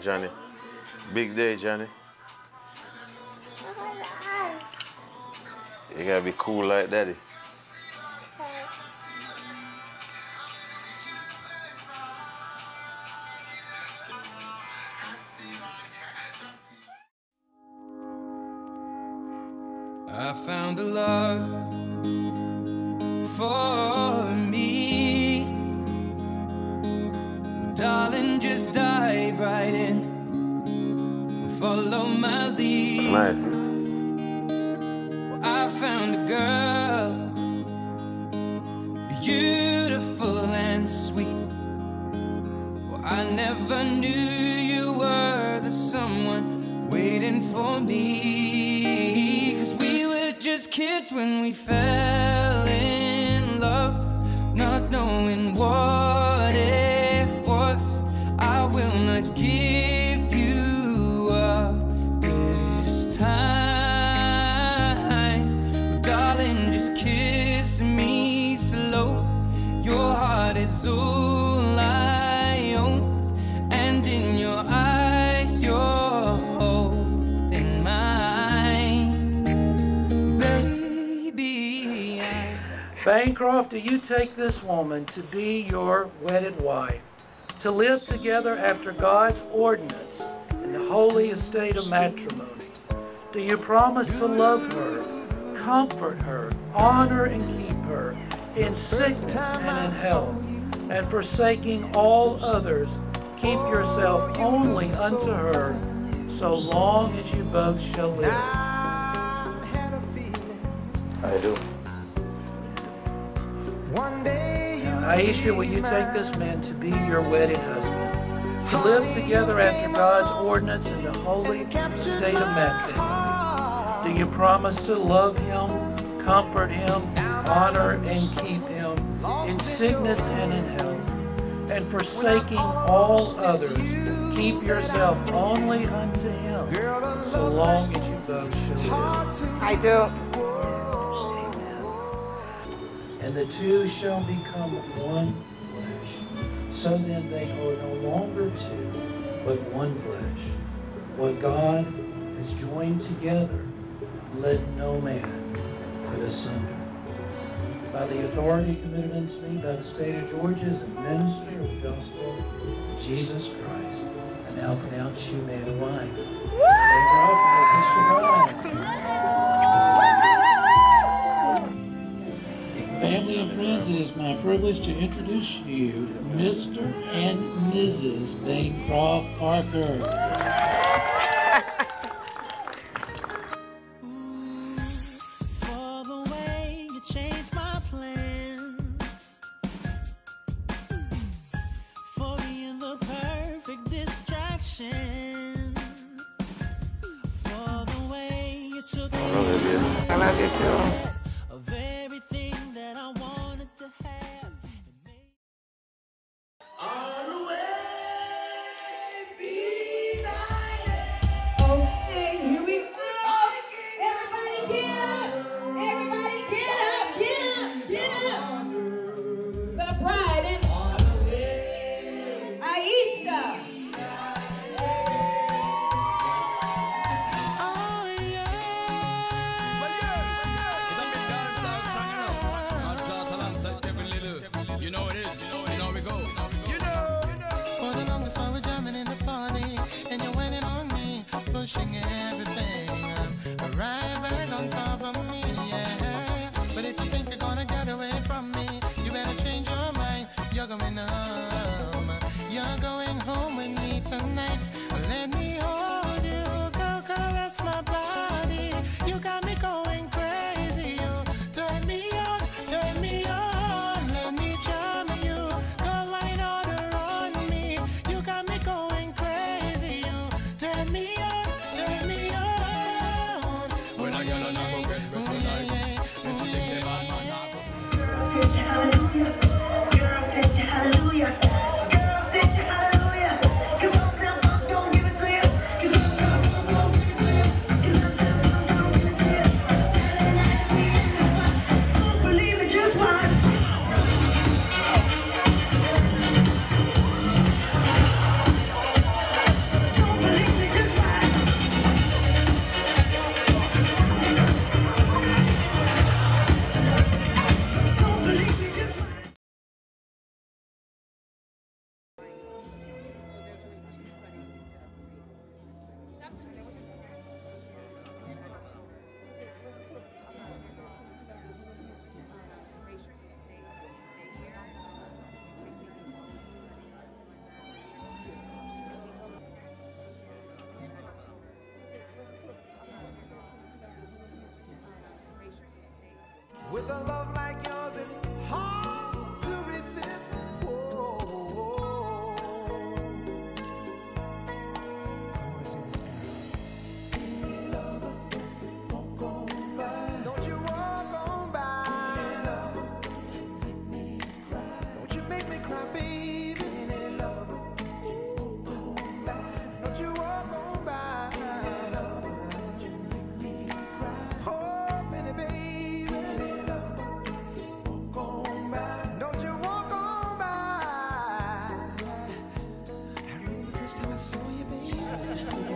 Johnny. Big day, Johnny. You gotta be cool like daddy. I found a love for just dive right in. Follow my lead. Nice. Well, I found a girl, beautiful and sweet. Well, I never knew you were the someone waiting for me. Cause we were just kids when we fell just kiss me slow. Your heart is all I own, and in your eyes, you're holding mine. Baby, Bancroft, do you take this woman to be your wedded wife, to live together after God's ordinance in the holy estate of matrimony? Do you promise to love her, comfort her, honor and keep her in sickness and in health, and forsaking all others, keep yourself only unto her, so long as you both shall live? I do. Aisha, will you take this man to be your wedded husband, to live together after God's ordinance in the holy state of matrimony? Do you promise to love him, comfort him, honor and keep him in sickness and in health, and forsaking all others, keep yourself only unto him, so long as you both shall live? I do. and the two shall become one flesh. So then they are no longer two, but one flesh. What God has joined together, let no man put asunder. By the authority committed unto me by the state of Georgia as a minister of the gospel of Jesus Christ, I now pronounce you man and wife. For. Family and friends, it is my privilege to introduce you Mr. and Mrs. Bancroft Parker. I love. You too. A love like yours, first time I saw you, baby.